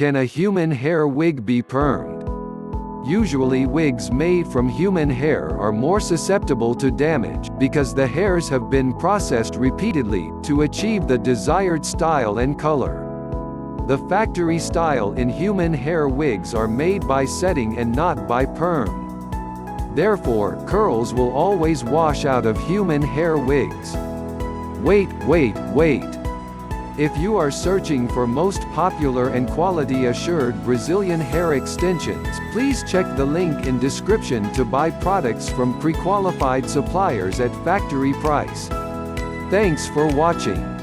Can a human hair wig be permed? Usually wigs made from human hair are more susceptible to damage, because the hairs have been processed repeatedly, to achieve the desired style and color. The factory style in human hair wigs are made by setting and not by perm. Therefore, curls will always wash out of human hair wigs. Wait, wait, wait. If you are searching for most popular and quality assured Brazilian hair extensions, please check the link in description to buy products from pre-qualified suppliers at factory price. Thanks for watching.